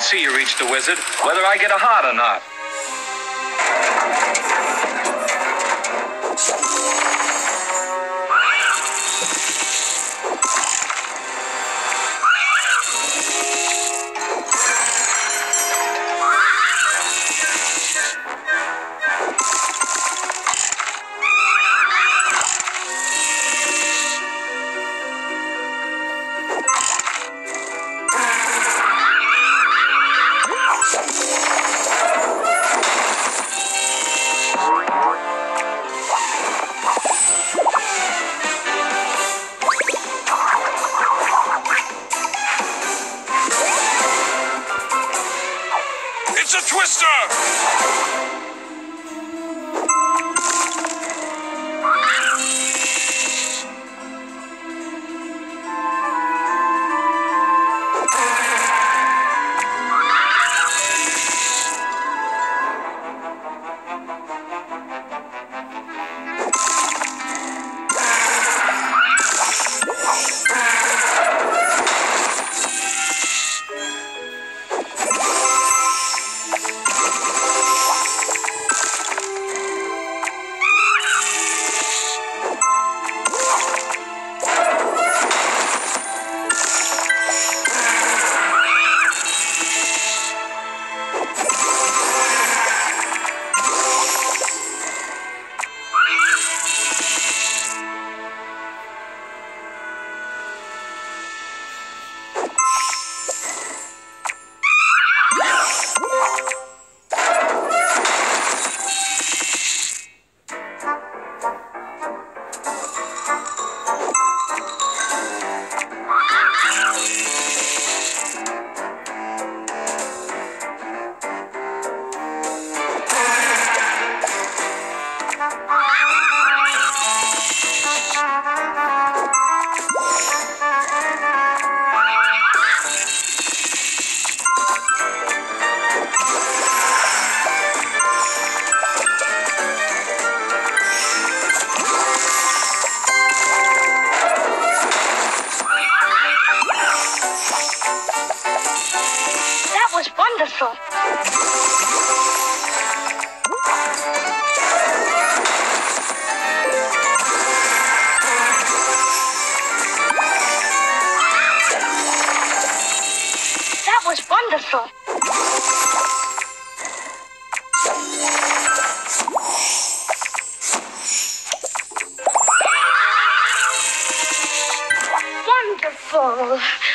see you reach the wizard, whether I get a heart or not. Twister! That was wonderful. Wonderful.